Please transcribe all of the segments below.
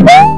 Woohoo!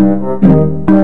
Música